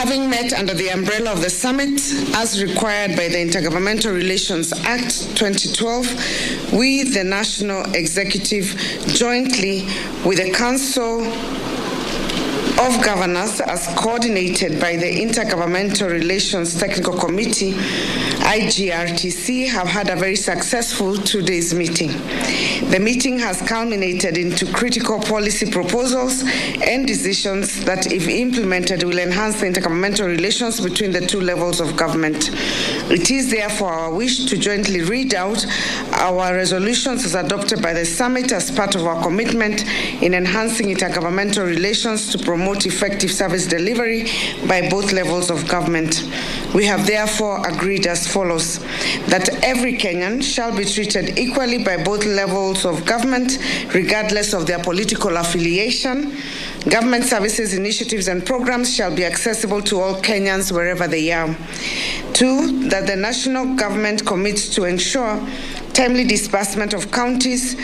having met under the umbrella of the summit as required by the Intergovernmental Relations Act 2012, we, the National Executive, jointly with the Council of Governors, as coordinated by the Intergovernmental Relations Technical Committee, IGRTC, have had a very successful two days meeting. The meeting has culminated into critical policy proposals and decisions that, if implemented, will enhance the intergovernmental relations between the two levels of government. It is therefore our wish to jointly read out our resolutions as adopted by the summit as part of our commitment in enhancing intergovernmental relations to promote effective service delivery by both levels of government. We have therefore agreed as follows that every Kenyan shall be treated equally by both levels of government, regardless of their political affiliation. Government services, initiatives, and programs shall be accessible to all Kenyans wherever they are. Two, that the national government commits to ensure timely disbursement of counties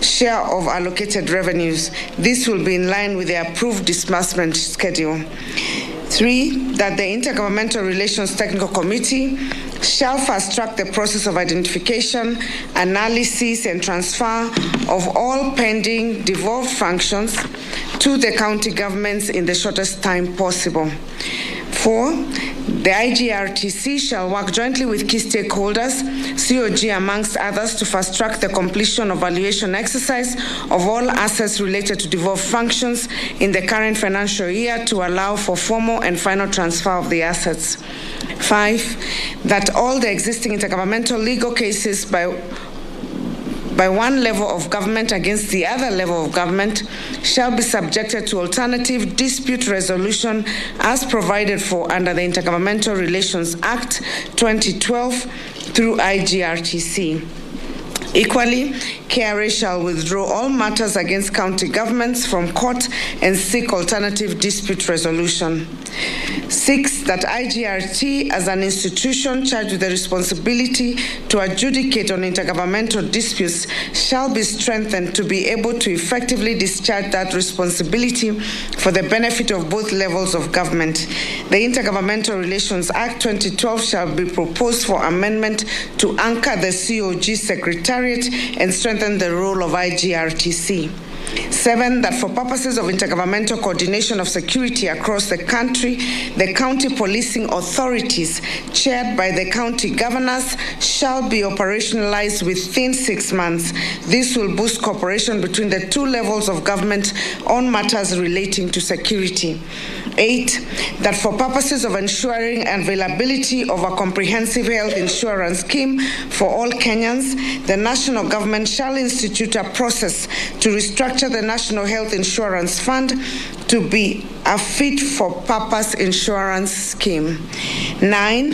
share of allocated revenues. This will be in line with the approved disbursement schedule. Three, that the Intergovernmental Relations Technical Committee shall fast track the process of identification, analysis, and transfer of all pending devolved functions to the county governments in the shortest time possible. Four, the IGRTC shall work jointly with key stakeholders, COG amongst others, to fast track the completion of valuation exercise of all assets related to devolved functions in the current financial year to allow for formal and final transfer of the assets. Five, that all the existing intergovernmental legal cases by by one level of government against the other level of government shall be subjected to alternative dispute resolution as provided for under the Intergovernmental Relations Act 2012 through IGRTC. Equally, KRA shall withdraw all matters against county governments from court and seek alternative dispute resolution. Six, that IGRT, as an institution charged with the responsibility to adjudicate on intergovernmental disputes, shall be strengthened to be able to effectively discharge that responsibility for the benefit of both levels of government. The Intergovernmental Relations Act 2012 shall be proposed for amendment to anchor the COG Secretariat and strengthen the role of IGRTC. Seven, that for purposes of intergovernmental coordination of security across the country, the county policing authorities, chaired by the county governors, shall be operationalized within six months. This will boost cooperation between the two levels of government on matters relating to security. Eight, that for purposes of ensuring availability of a comprehensive health insurance scheme for all Kenyans, the national government shall institute a process to restructure the National Health Insurance Fund to be a fit for purpose insurance scheme. Nine,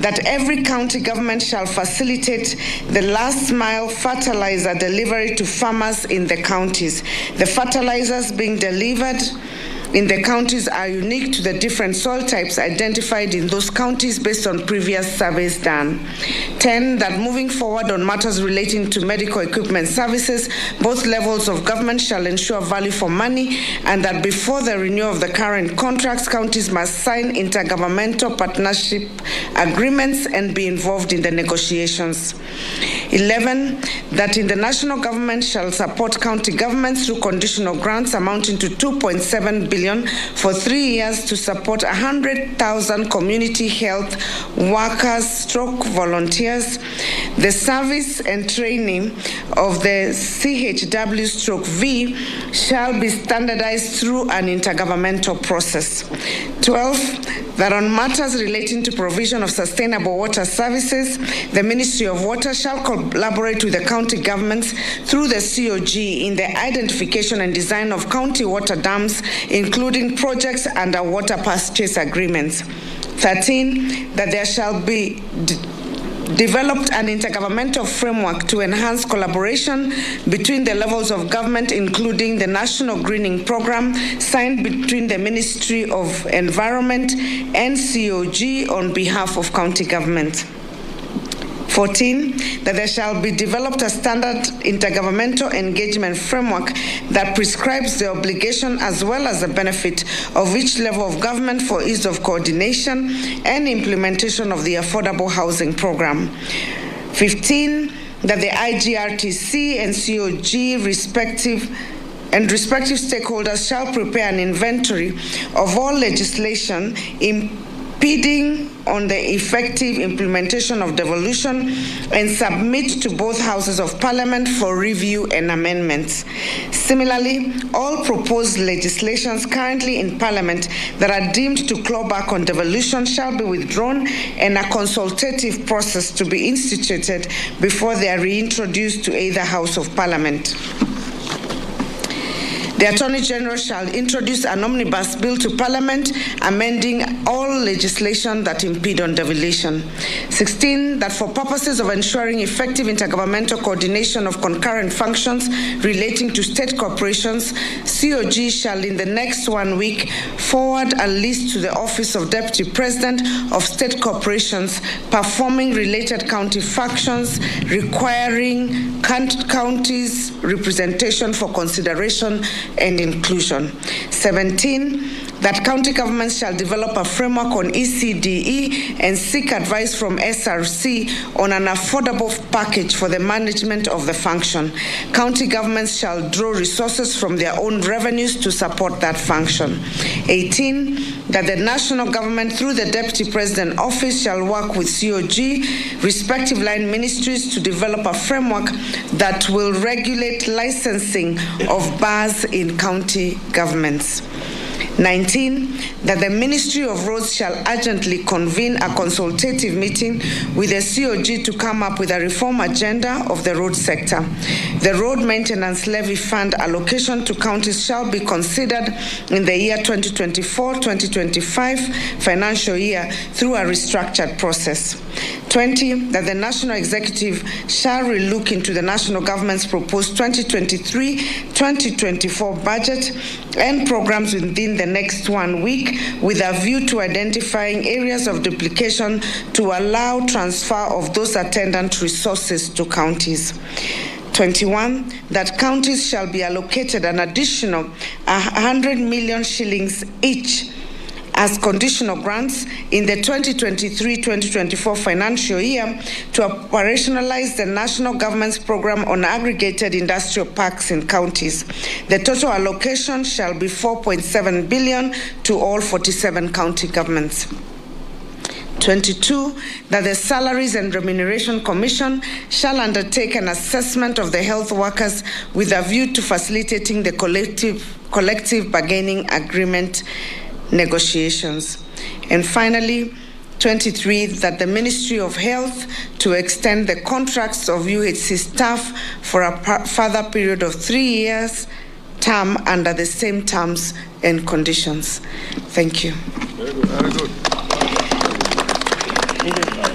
that every county government shall facilitate the last mile fertilizer delivery to farmers in the counties. The fertilizers being delivered in the counties are unique to the different soil types identified in those counties based on previous surveys done. 10. That moving forward on matters relating to medical equipment services, both levels of government shall ensure value for money, and that before the renewal of the current contracts, counties must sign intergovernmental partnership agreements and be involved in the negotiations. 11. That in the national government shall support county governments through conditional grants amounting to 2.7 billion for three years to support 100,000 community health workers stroke volunteers, the service and training of the CHW stroke V shall be standardized through an intergovernmental process. 12. That on matters relating to provision of sustainable water services, the Ministry of Water shall collaborate with the county governments through the COG in the identification and design of county water dams, including projects under water purchase agreements. 13. That there shall be developed an intergovernmental framework to enhance collaboration between the levels of government, including the National Greening Program signed between the Ministry of Environment and COG on behalf of county government. 14, that there shall be developed a standard intergovernmental engagement framework that prescribes the obligation as well as the benefit of each level of government for ease of coordination and implementation of the affordable housing program. 15, that the IGRTC and COG respective and respective stakeholders shall prepare an inventory of all legislation impeding on the effective implementation of devolution and submit to both houses of parliament for review and amendments. Similarly, all proposed legislations currently in parliament that are deemed to claw back on devolution shall be withdrawn and a consultative process to be instituted before they are reintroduced to either house of parliament. The Attorney General shall introduce an omnibus bill to Parliament amending all legislation that impede on devolution. 16. That for purposes of ensuring effective intergovernmental coordination of concurrent functions relating to state corporations, COG shall in the next one week forward a list to the Office of Deputy President of State Corporations performing related county functions requiring counties representation for consideration and inclusion. 17, that county governments shall develop a framework on ECDE and seek advice from SRC on an affordable package for the management of the function. County governments shall draw resources from their own revenues to support that function. 18, that the national government through the deputy president office shall work with COG, respective line ministries to develop a framework that will regulate licensing of bars in county governments. 19, that the Ministry of Roads shall urgently convene a consultative meeting with the COG to come up with a reform agenda of the road sector. The road maintenance levy fund allocation to counties shall be considered in the year 2024-2025 financial year through a restructured process. 20, that the National Executive shall relook into the national government's proposed 2023-2024 budget and programs within the next one week with a view to identifying areas of duplication to allow transfer of those attendant resources to counties. 21 that counties shall be allocated an additional 100 million shillings each as conditional grants in the 2023-2024 financial year to operationalize the national government's program on aggregated industrial parks in counties. The total allocation shall be 4.7 billion to all 47 county governments. 22, that the Salaries and Remuneration Commission shall undertake an assessment of the health workers with a view to facilitating the collective, collective bargaining agreement negotiations. And finally, 23, that the Ministry of Health to extend the contracts of UHC staff for a further period of three years term under the same terms and conditions. Thank you. Very good. Very good.